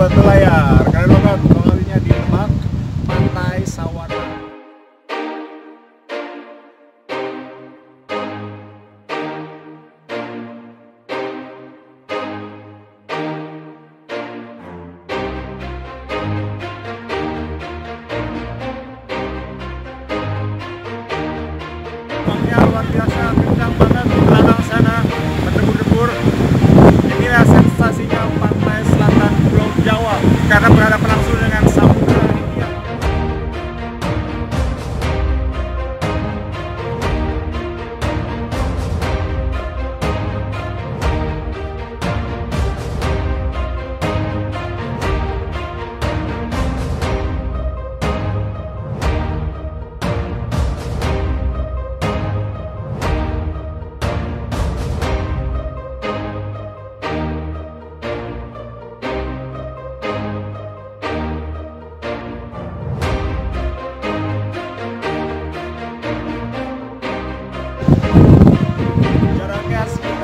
Batu Layar. Kalian banget lokasinya di Demak, Pantai. Bangnya luar biasa, kencang banget, belakang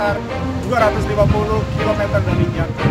sekitar 250 km dari Jakarta.